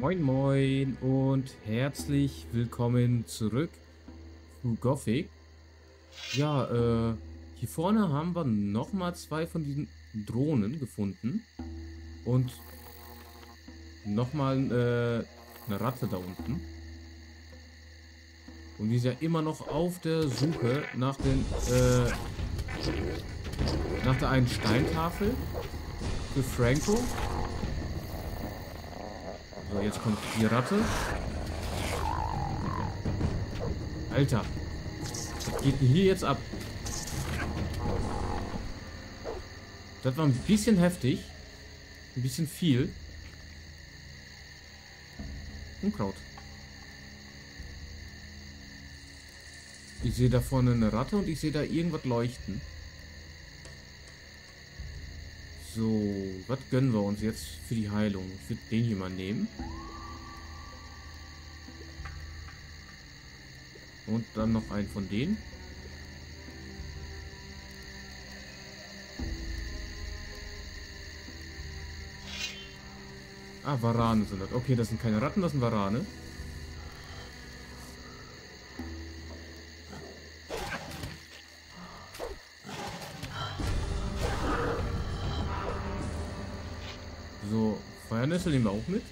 Moin Moin und herzlich willkommen zurück zu Gothic. Ja, äh, hier vorne haben wir nochmal zwei von diesen Drohnen gefunden. Und nochmal äh, eine Ratte da unten. Und die ist ja immer noch auf der Suche nach den, äh, nach der einen Steintafel für Franco. So, jetzt kommt die Ratte. Alter. Was geht denn hier jetzt ab? Das war ein bisschen heftig. Ein bisschen viel. Unkraut. Ich sehe da vorne eine Ratte und ich sehe da irgendwas leuchten. So, was gönnen wir uns jetzt für die Heilung? Ich würde den hier mal nehmen. Und dann noch einen von denen. Ah, Warane sind das. Okay, das sind keine Ratten, das sind Warane. Feuernessel nehmen wir auch mit.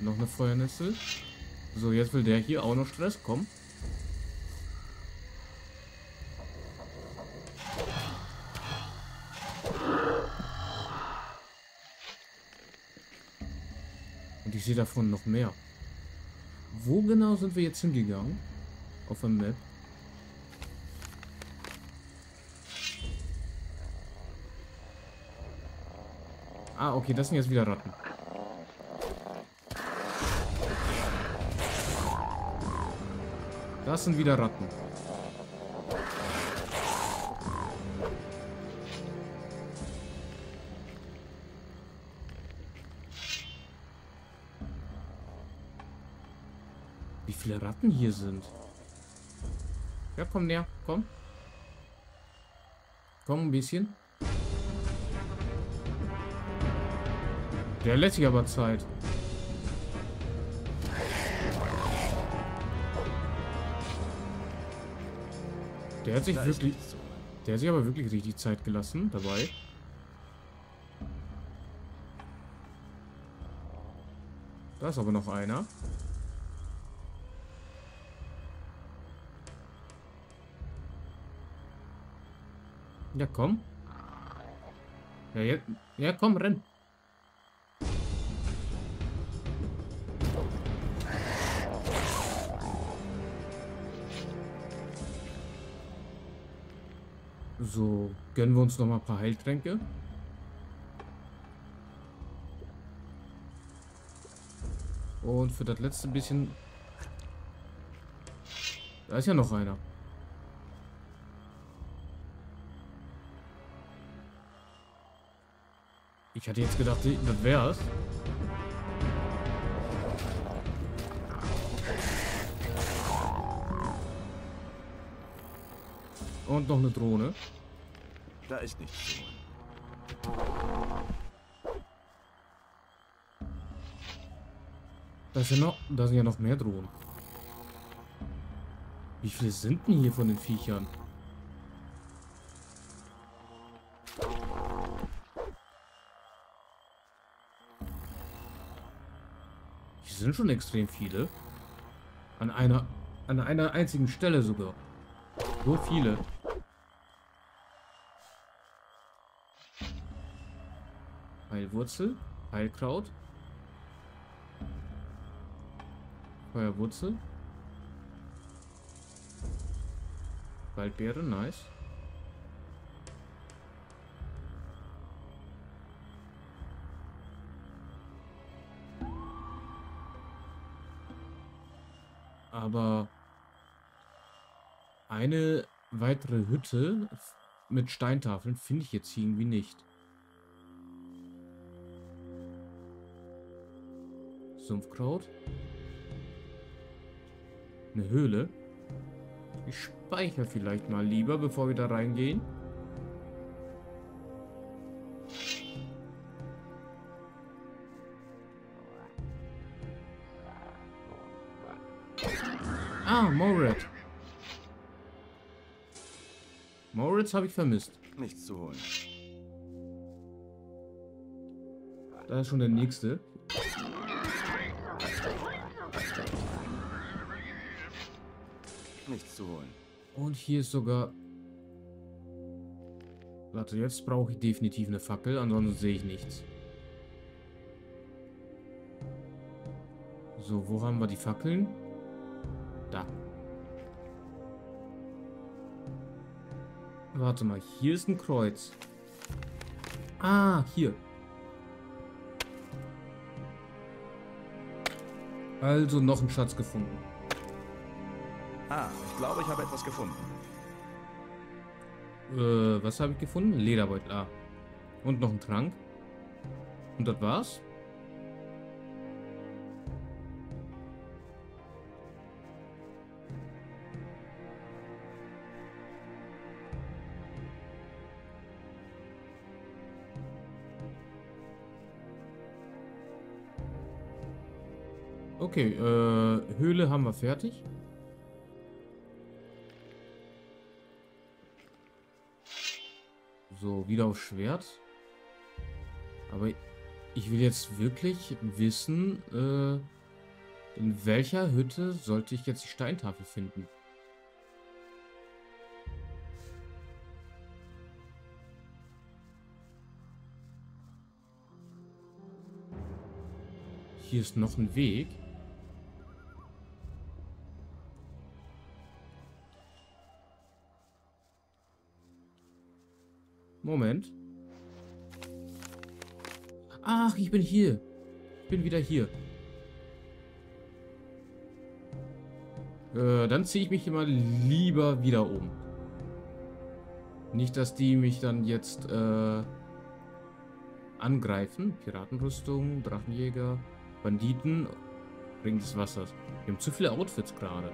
Noch eine Feuernessel. So, jetzt will der hier auch noch Stress kommen. Und ich sehe davon noch mehr. Wo genau sind wir jetzt hingegangen? Auf der Map. Ah, okay, das sind jetzt wieder Ratten. Das sind wieder Ratten. Wie viele Ratten hier sind. Ja, komm näher. Komm. Komm ein bisschen. Der lässt sich aber Zeit. Der hat sich Da wirklich... Der hat sich aber wirklich richtig Zeit gelassen dabei. Da ist aber noch einer. Ja, komm. Ja, jetzt, ja, komm, renn. So, gönnen wir uns noch mal ein paar Heiltränke. Und für das letzte bisschen... Da ist ja noch einer. Ich hatte jetzt gedacht, das wär's. Und noch eine Drohne. Da ist nichts zu. Da, ist ja noch, da sind ja noch mehr Drohnen. Wie viele sind denn hier von den Viechern? Hier sind schon extrem viele. An einer, an einer einzigen Stelle sogar. So viele. Heilwurzel, Heilkraut. Feuerwurzel. Waldbeere, nice. Aber eine weitere Hütte mit Steintafeln finde ich jetzt irgendwie nicht. Sumpfkraut. Eine Höhle. Ich speichere vielleicht mal lieber, bevor wir da reingehen. Ah, Moritz. Moritz habe ich vermisst. Nichts zu holen. Da ist schon der nächste. Nichts zu holen. Und hier ist sogar... Warte, jetzt brauche ich definitiv eine Fackel, ansonsten sehe ich nichts. So, wo haben wir die Fackeln? Da. Warte mal, hier ist ein Kreuz. Ah, hier. Also noch ein Schatz gefunden. Ah, ich glaube, ich habe etwas gefunden. Äh, was habe ich gefunden? Lederbeutel. Ah. Und noch ein Trank. Und das war's? Okay, äh, Höhle haben wir fertig. So, wieder auf Schwert. Aber ich will jetzt wirklich wissen, äh, in welcher Hütte sollte ich jetzt die Steintafel finden? Hier ist noch ein Weg. Moment. Ach, ich bin hier. Ich bin wieder hier. Äh, dann ziehe ich mich immer lieber wieder um. Nicht, dass die mich dann jetzt äh, angreifen. Piratenrüstung, Drachenjäger, Banditen, Ring des Wassers. Wir haben zu viele Outfits gerade.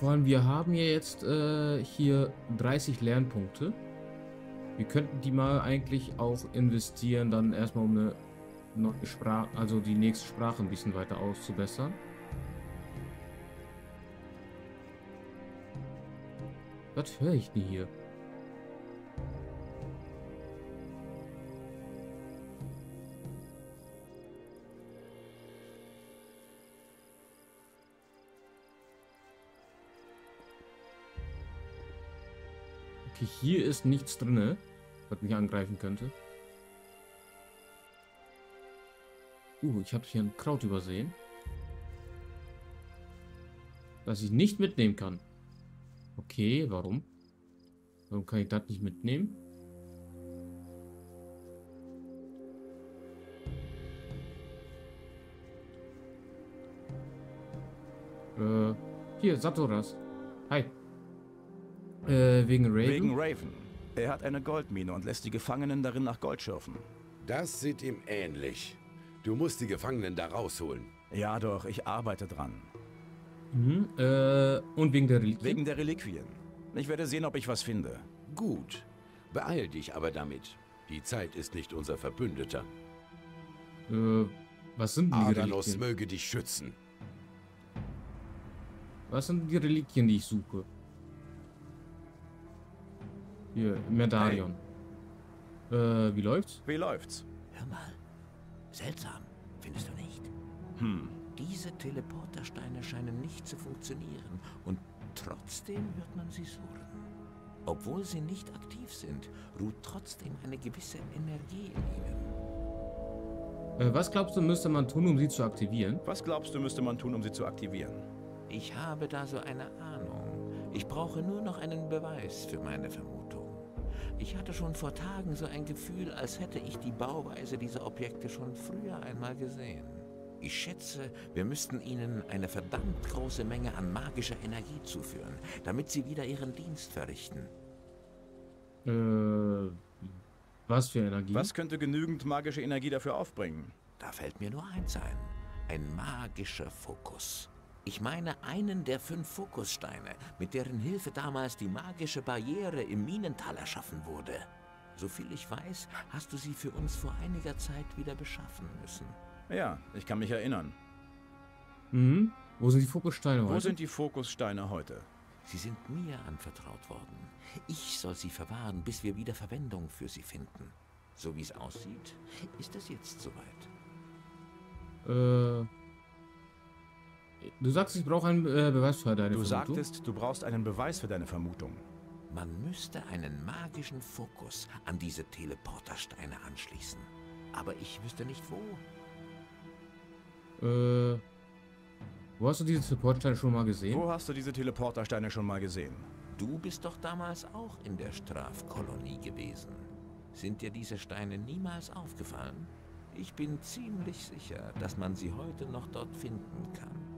Vor allem, wir haben ja jetzt äh, hier 30 Lernpunkte. Wir könnten die mal eigentlich auch investieren, dann erstmal um eine neue Sprache, also die nächste Sprache ein bisschen weiter auszubessern. Was höre ich denn hier? Hier ist nichts drin, was mich angreifen könnte. Uh, ich habe hier ein Kraut übersehen. Das ich nicht mitnehmen kann. Okay, warum? Warum kann ich das nicht mitnehmen? Äh, hier, Satoras. Hi. Äh, wegen Raven? Wegen Raven. Er hat eine Goldmine und lässt die Gefangenen darin nach Gold schürfen. Das sieht ihm ähnlich. Du musst die Gefangenen da rausholen. Ja doch, ich arbeite dran. Mhm, äh, und wegen der Reliquien? Wegen der Reliquien. Ich werde sehen, ob ich was finde. Gut. Beeil dich aber damit. Die Zeit ist nicht unser Verbündeter. Äh, was sind denn die Adanos Reliquien? möge dich schützen. Was sind die Reliquien, die ich suche? Hier, Medallion. Äh, wie läuft's? Wie läuft's? Hör mal. Seltsam, findest du nicht? Hm. Diese Teleportersteine scheinen nicht zu funktionieren und trotzdem hört man sie surren. Obwohl sie nicht aktiv sind, ruht trotzdem eine gewisse Energie in ihnen. Äh, was glaubst du, müsste man tun, um sie zu aktivieren? Was glaubst du, müsste man tun, um sie zu aktivieren? Ich habe da so eine Ahnung. Ich brauche nur noch einen Beweis für meine Vermutung. Ich hatte schon vor Tagen so ein Gefühl, als hätte ich die Bauweise dieser Objekte schon früher einmal gesehen. Ich schätze, wir müssten ihnen eine verdammt große Menge an magischer Energie zuführen, damit sie wieder ihren Dienst verrichten. Äh, was für Energie? Was könnte genügend magische Energie dafür aufbringen? Da fällt mir nur eins ein. Ein magischer Fokus. Ich meine einen der fünf Fokussteine, mit deren Hilfe damals die magische Barriere im Minental erschaffen wurde. Soviel ich weiß, hast du sie für uns vor einiger Zeit wieder beschaffen müssen. Ja, ich kann mich erinnern. Mhm. Wo sind die Fokussteine Wo heute? sind die Fokussteine heute? Sie sind mir anvertraut worden. Ich soll sie verwahren, bis wir wieder Verwendung für sie finden. So wie es aussieht, ist es jetzt soweit. Äh, du sagst, ich brauche einen äh, Beweis für deine Du Vermutung. sagtest, du brauchst einen Beweis für deine Vermutung. Man müsste einen magischen Fokus an diese Teleportersteine anschließen. Aber ich wüsste nicht wo. Äh, wo hast du diese Supportsteine schon mal gesehen? Wo hast du diese Teleportersteine schon mal gesehen? Du bist doch damals auch in der Strafkolonie gewesen. Sind dir diese Steine niemals aufgefallen? Ich bin ziemlich sicher, dass man sie heute noch dort finden kann.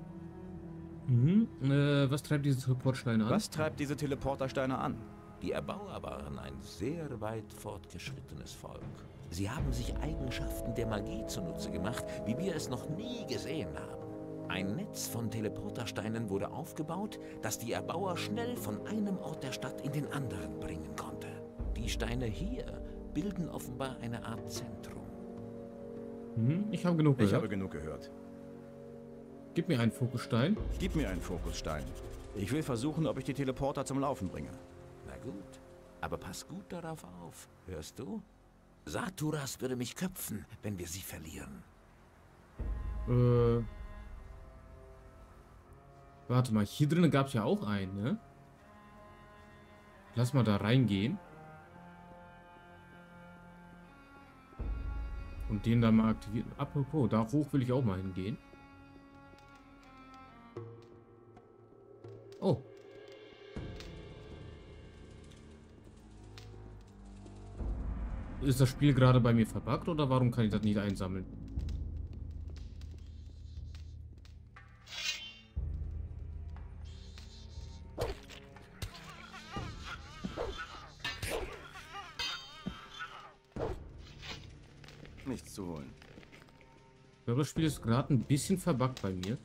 Mhm. Äh, was treibt diese Supportsteine an? Was treibt diese Teleportersteine an? Die Erbauer waren ein sehr weit fortgeschrittenes Volk. Sie haben sich Eigenschaften der Magie zunutze gemacht, wie wir es noch nie gesehen haben. Ein Netz von Teleportersteinen wurde aufgebaut, das die Erbauer schnell von einem Ort der Stadt in den anderen bringen konnte. Die Steine hier bilden offenbar eine Art Zentrum. Mhm. Ich habe genug Ich gehört. habe genug gehört. Gib mir einen Fokusstein. Gib mir einen Fokusstein. Ich will versuchen, ob ich die Teleporter zum Laufen bringe. Na gut, aber pass gut darauf auf, hörst du? Saturas würde mich köpfen, wenn wir sie verlieren. Äh, warte mal, hier drinnen gab es ja auch einen, ne? Lass mal da reingehen. Und den dann mal aktivieren. Apropos, da hoch will ich auch mal hingehen. Ist das Spiel gerade bei mir verbuggt oder warum kann ich das nicht einsammeln? Nichts zu holen. Ich glaube, das Spiel ist gerade ein bisschen verbuggt bei mir.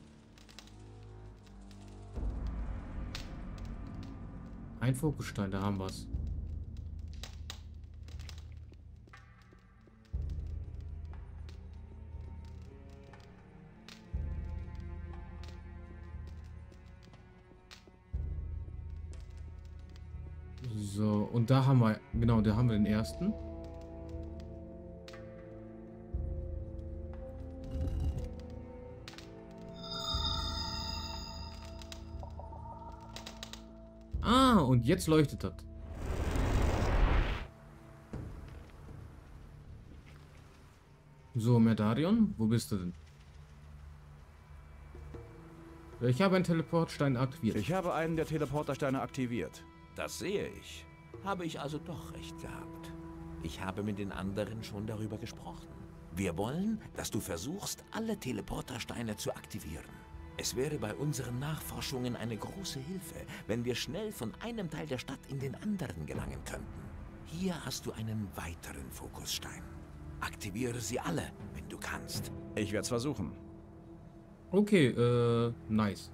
Ein Fokusstein, da haben wir's. So, und da haben wir, genau, da haben wir den ersten. Ah, und jetzt leuchtet das. So, Merdarion, wo bist du denn? Ich habe einen Teleportstein aktiviert. Ich habe einen der Teleportersteine aktiviert. Das sehe ich. Habe ich also doch recht gehabt. Ich habe mit den anderen schon darüber gesprochen. Wir wollen, dass du versuchst, alle Teleportersteine zu aktivieren. Es wäre bei unseren Nachforschungen eine große Hilfe, wenn wir schnell von einem Teil der Stadt in den anderen gelangen könnten. Hier hast du einen weiteren Fokusstein. Aktiviere sie alle, wenn du kannst. Ich werde es versuchen. Okay, äh, nice.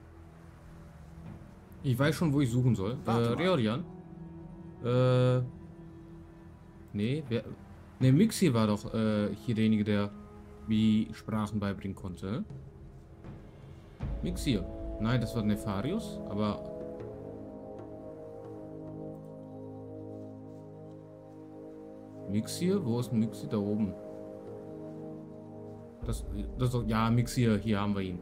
Ich weiß schon, wo ich suchen soll. Warte äh, mal. Reorian. Äh. Nee, wer. Ne, Mixi war doch äh, hier derjenige, der wie Sprachen beibringen konnte. Mixir. Nein, das war Nefarius, aber. Mixir? Wo ist Mixir? Da oben. Das, das, ja, Mixir, hier haben wir ihn.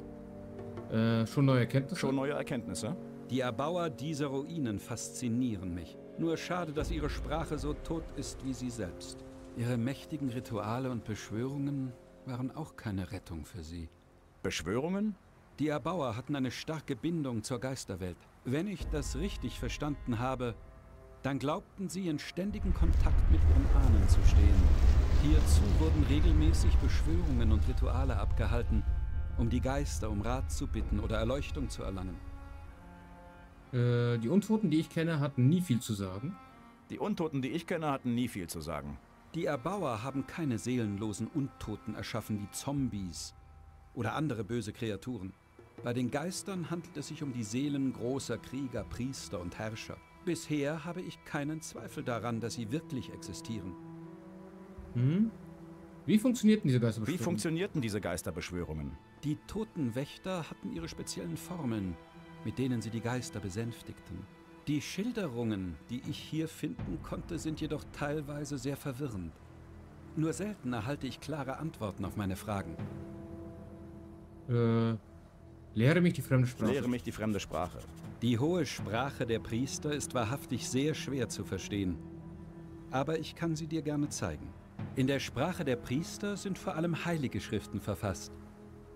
Äh, schon neue Erkenntnisse? Schon neue Erkenntnisse? Die Erbauer dieser Ruinen faszinieren mich. Nur schade, dass ihre Sprache so tot ist wie sie selbst. Ihre mächtigen Rituale und Beschwörungen waren auch keine Rettung für sie. Beschwörungen? Die Erbauer hatten eine starke Bindung zur Geisterwelt. Wenn ich das richtig verstanden habe, dann glaubten sie in ständigen Kontakt mit ihren Ahnen zu stehen. Hierzu wurden regelmäßig Beschwörungen und Rituale abgehalten, um die Geister um Rat zu bitten oder Erleuchtung zu erlangen. Äh, die Untoten, die ich kenne, hatten nie viel zu sagen. Die Untoten, die ich kenne, hatten nie viel zu sagen. Die Erbauer haben keine seelenlosen Untoten erschaffen wie Zombies oder andere böse Kreaturen. Bei den Geistern handelt es sich um die Seelen großer Krieger, Priester und Herrscher. Bisher habe ich keinen Zweifel daran, dass sie wirklich existieren. Hm? Wie funktionierten diese Wie Geisterbeschwörungen? funktionierten diese Geisterbeschwörungen? Die toten Wächter hatten ihre speziellen Formeln, mit denen sie die Geister besänftigten. Die Schilderungen, die ich hier finden konnte, sind jedoch teilweise sehr verwirrend. Nur selten erhalte ich klare Antworten auf meine Fragen. Äh, lehre mich die fremde Sprache. Lehre mich die fremde Sprache. Die hohe Sprache der Priester ist wahrhaftig sehr schwer zu verstehen. Aber ich kann sie dir gerne zeigen. In der Sprache der Priester sind vor allem heilige Schriften verfasst,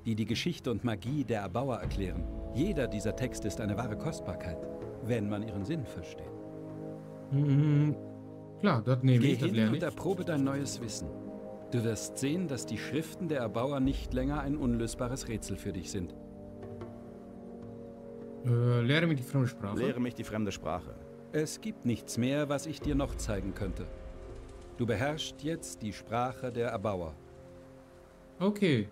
die die Geschichte und Magie der Erbauer erklären. Jeder dieser Texte ist eine wahre Kostbarkeit, wenn man ihren Sinn versteht. Hm, klar, das nehme Geh ich, das hin und erprobe dein neues Wissen. Du wirst sehen, dass die Schriften der Erbauer nicht länger ein unlösbares Rätsel für dich sind. Äh, lehre mich die fremde Sprache. Lehre mich die fremde Sprache. Es gibt nichts mehr, was ich dir noch zeigen könnte. Du beherrschst jetzt die Sprache der Erbauer. Okay.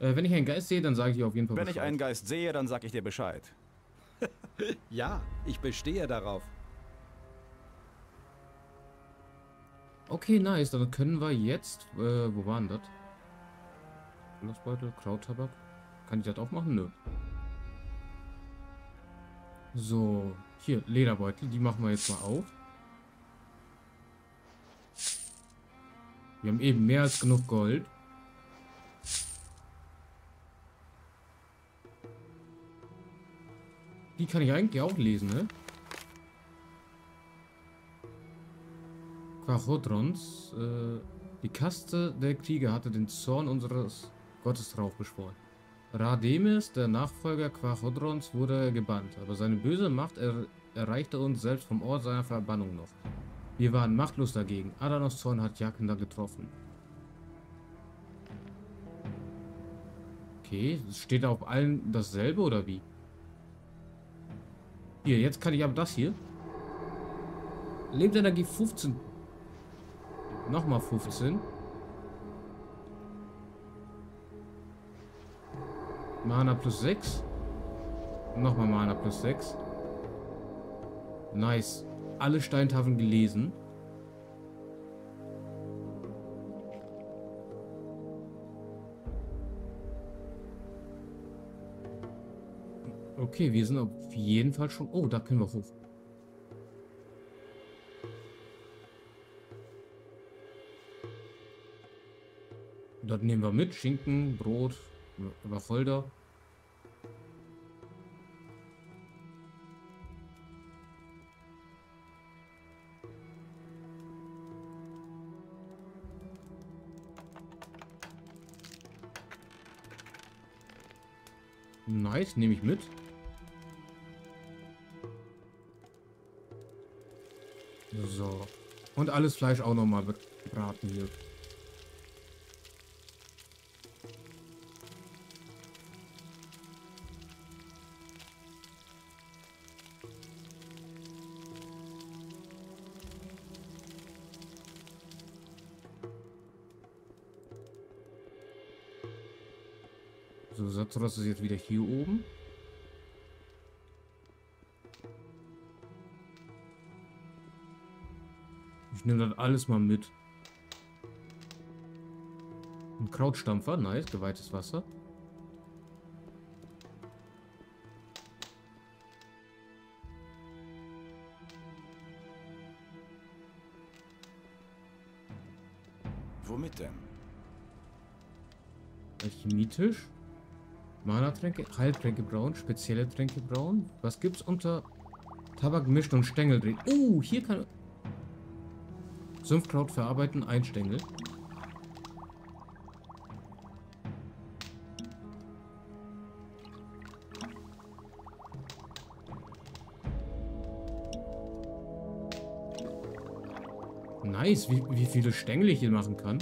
Äh, wenn ich einen Geist sehe, dann sage ich dir auf jeden Fall Wenn ich Bescheid. einen Geist sehe, dann sag ich dir Bescheid. Ja, ich bestehe darauf. Okay, nice. Dann können wir jetzt... Äh, wo waren das? Beutel, Krauttabak. Kann ich das auch machen? Nö. So, hier, Lederbeutel. Die machen wir jetzt mal auf. Wir haben eben mehr als genug Gold. Die kann ich eigentlich auch lesen, ne? Quachodrons, äh, die Kaste der Krieger hatte den Zorn unseres Gottes drauf beschworen. Rademes, der Nachfolger Quachodrons, wurde gebannt, aber seine böse Macht er erreichte uns selbst vom Ort seiner Verbannung noch. Wir waren machtlos dagegen. Adanos Zorn hat Jakenda getroffen. Okay, steht auf allen dasselbe oder wie? Hier, jetzt kann ich aber das hier. Lebensenergie 15 Nochmal 15. Mana plus 6. Nochmal Mana plus 6. Nice. Alle Steintafeln gelesen. Okay, wir sind auf jeden Fall schon... Oh, da können wir hoch. Das nehmen wir mit. Schinken, Brot, Wacholder. Nice, nehme ich mit. So. Und alles Fleisch auch nochmal braten hier. So, Saturas ist jetzt wieder hier oben. Nehme das alles mal mit. Ein Krautstampfer, nice, geweihtes Wasser. Womit denn? Alchemietisch. Mana-Tränke, Heiltränke brauen, spezielle Tränke brauen. Was gibt's unter Tabak mischt und Stängel drehen? Oh, hier kann... Sumpfkraut verarbeiten, ein Stängel. Nice, wie, wie viele Stängel ich hier machen kann.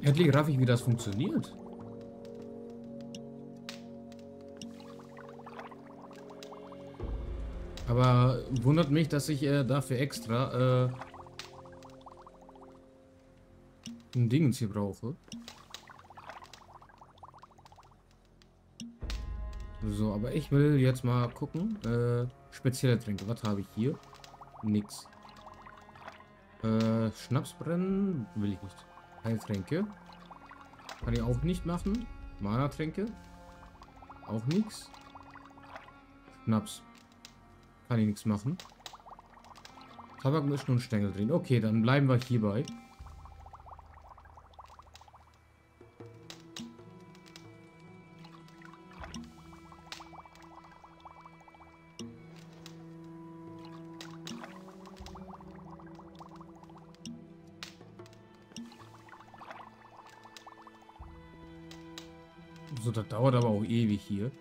Endlich raff ich, wie das funktioniert. Aber wundert mich, dass ich äh, dafür extra äh, ein Dingens hier brauche. So, aber ich will jetzt mal gucken. Äh, spezielle Tränke. Was habe ich hier? Nix. Äh, Schnapsbrennen will ich nicht. Heiltränke. Kann ich auch nicht machen. Mana-Tränke. Auch nichts. Schnaps. Kann ich nichts machen. Tabakmischen und Stängel drin. Okay, dann bleiben wir hierbei. So, das dauert aber auch ewig hier.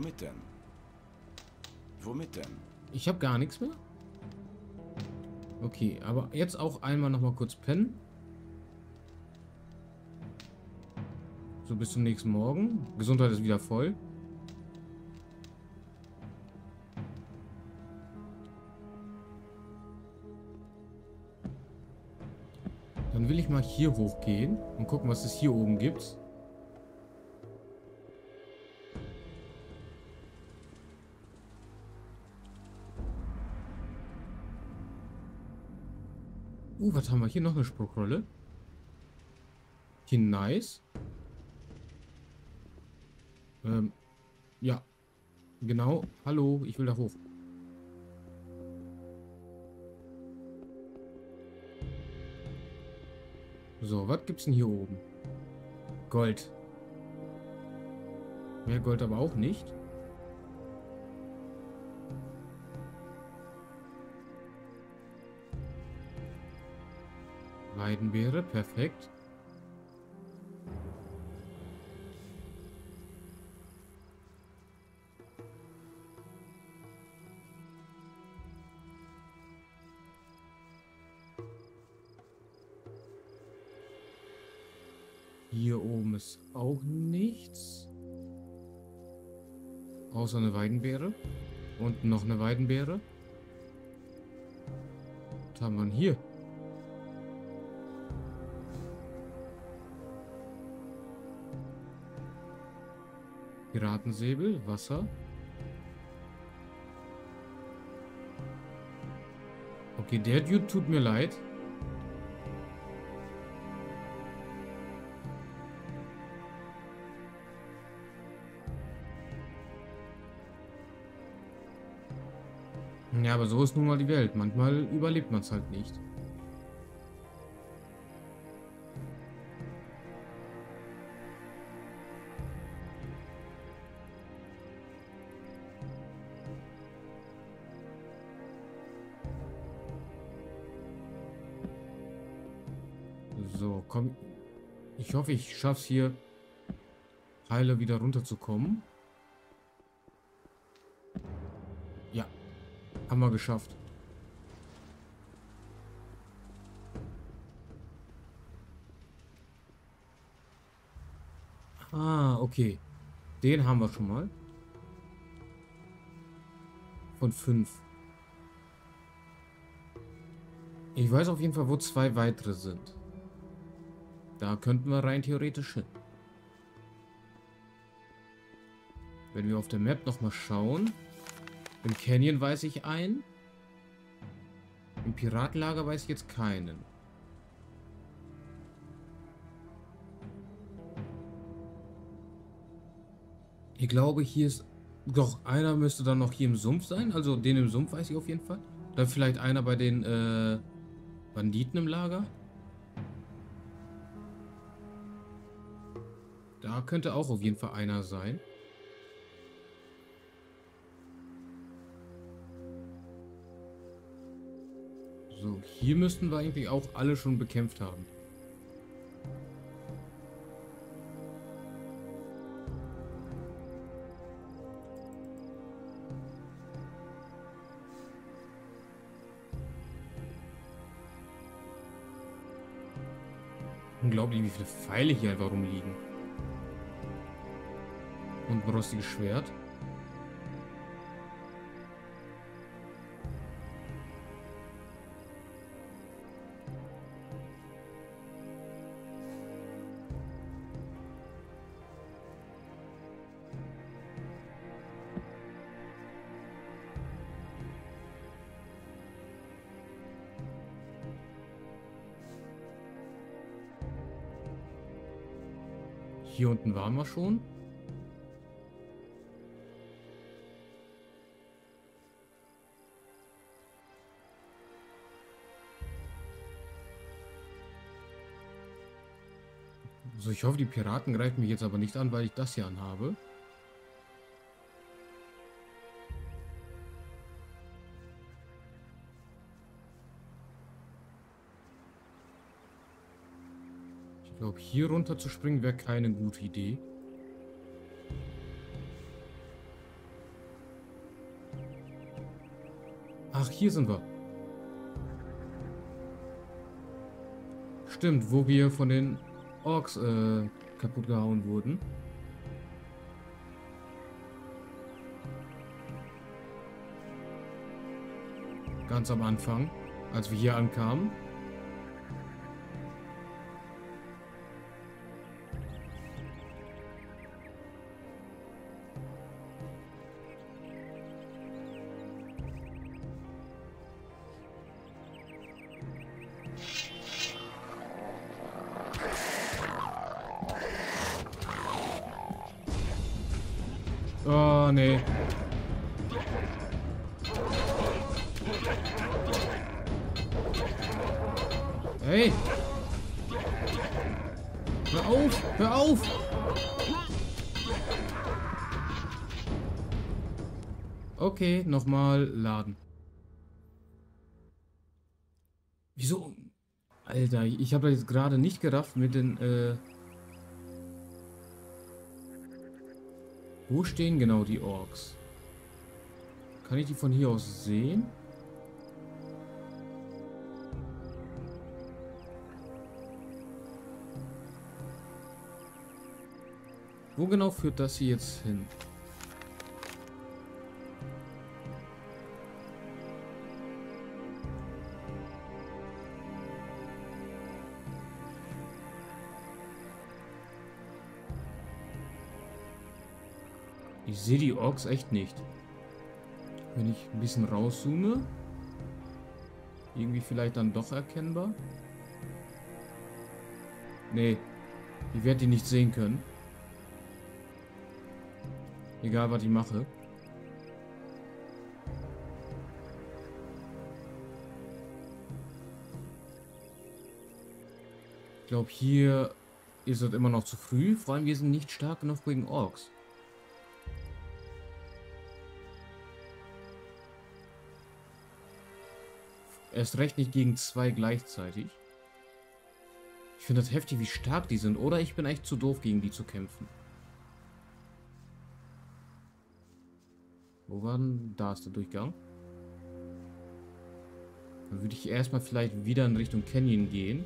Womit denn? Womit denn? Ich habe gar nichts mehr. Okay, aber jetzt auch einmal noch mal kurz pennen. So bis zum nächsten Morgen. Gesundheit ist wieder voll. Dann will ich mal hier hochgehen und gucken, was es hier oben gibt. Uh, was haben wir hier? Noch eine Spruchrolle. Hier nice. Ähm, ja. Genau. Hallo, ich will da hoch. So, was gibt's denn hier oben? Gold. Mehr Gold aber auch nicht. Weidenbeere, perfekt. Hier oben ist auch nichts. Außer eine Weidenbeere. Und noch eine Weidenbeere. Was haben wir hier? Piratensäbel, Wasser. Okay, der Dude tut mir leid. Ja, aber so ist nun mal die Welt. Manchmal überlebt man es halt nicht. Hoffe, ich schaff's hier heile wieder runterzukommen. Ja, haben wir geschafft. Ah, okay. Den haben wir schon mal. Von fünf. Ich weiß auf jeden Fall, wo zwei weitere sind. Da könnten wir rein theoretisch hin. Wenn wir auf der Map nochmal schauen. Im Canyon weiß ich einen. Im Piratenlager weiß ich jetzt keinen. Ich glaube, hier ist... Doch, einer müsste dann noch hier im Sumpf sein. Also den im Sumpf weiß ich auf jeden Fall. Dann vielleicht einer bei den äh, Banditen im Lager. Da könnte auch auf jeden Fall einer sein. So, hier müssten wir eigentlich auch alle schon bekämpft haben. Unglaublich, wie viele Pfeile hier einfach rumliegen und ein rostiges Schwert. Hier unten waren wir schon. Ich hoffe, die Piraten greifen mich jetzt aber nicht an, weil ich das hier anhabe. Ich glaube, hier runter zu springen wäre keine gute Idee. Ach, hier sind wir. Stimmt, wo wir von den Orks äh, kaputt gehauen wurden. Ganz am Anfang, als wir hier ankamen. Hey! Hör auf! Hör auf! Okay, nochmal laden. Wieso? Alter, ich habe jetzt gerade nicht gerafft mit den, äh... Wo stehen genau die Orks? Kann ich die von hier aus sehen? Wo genau führt das hier jetzt hin? Ich sehe die Orks echt nicht. Wenn ich ein bisschen rauszoome. Irgendwie vielleicht dann doch erkennbar. Nee. Ich werde die nicht sehen können. Egal, was ich mache. Ich glaube, hier ist es immer noch zu früh. Vor allem, wir sind nicht stark genug gegen Orks. Erst recht nicht gegen zwei gleichzeitig. Ich finde das heftig, wie stark die sind. Oder ich bin echt zu doof, gegen die zu kämpfen. Wo war denn? Da ist der Durchgang. Dann würde ich erstmal vielleicht wieder in Richtung Canyon gehen.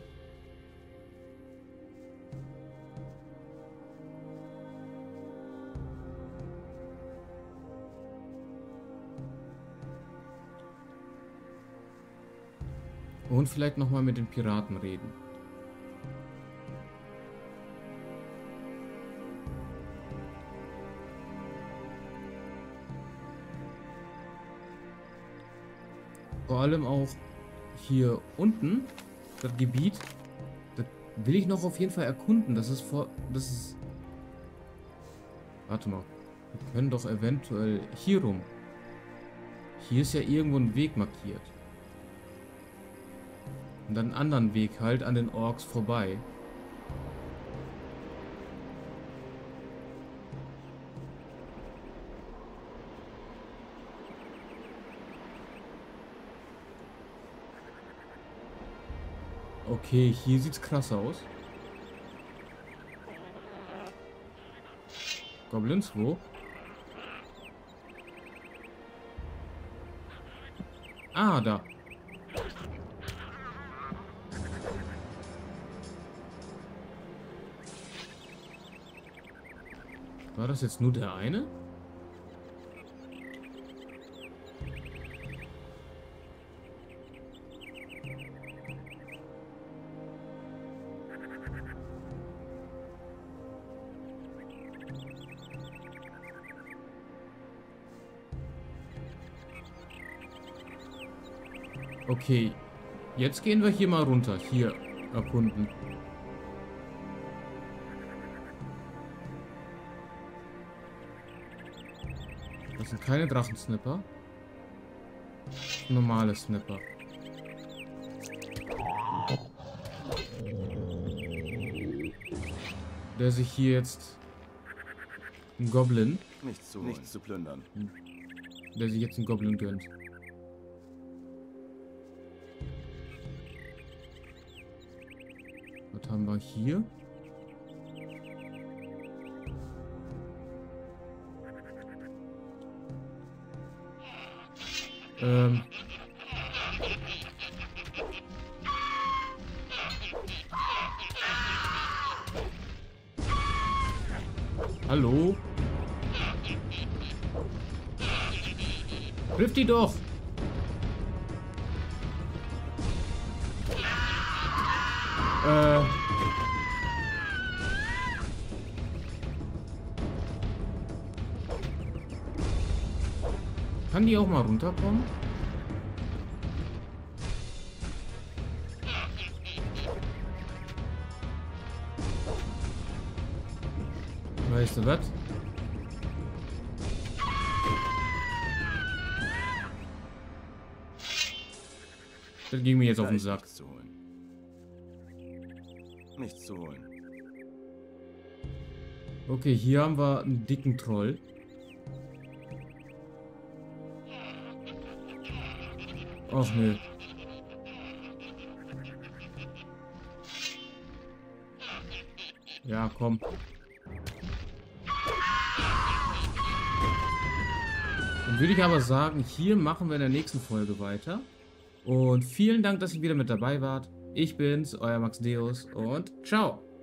Und vielleicht nochmal mit den Piraten reden. Vor allem auch hier unten, das Gebiet, das will ich noch auf jeden Fall erkunden. Das ist vor, das ist... Warte mal. Wir können doch eventuell hier rum. Hier ist ja irgendwo ein Weg markiert. Und dann einen anderen Weg halt an den Orks vorbei. Okay, hier sieht's krass aus. Goblins, wo? Ah, da. War das jetzt nur der eine? Okay. Jetzt gehen wir hier mal runter. Hier erkunden. Das sind keine Drachensnipper. Normale Snipper. Der sich hier jetzt... Ein Goblin. Nichts zu, Nichts zu plündern. Hm. Der sich jetzt einen Goblin gönnt. Haben wir hier? Ähm. Hallo? Triff die doch! Die auch mal runterkommen? Weißt du was? Das ging mir jetzt auf den Sack. Nichts zu holen. Nichts zu holen. Okay, hier haben wir einen dicken Troll. Ach nö. Ja, komm. Dann würde ich aber sagen, hier machen wir in der nächsten Folge weiter. Und vielen Dank, dass ihr wieder mit dabei wart. Ich bin's, euer Max Deus und ciao.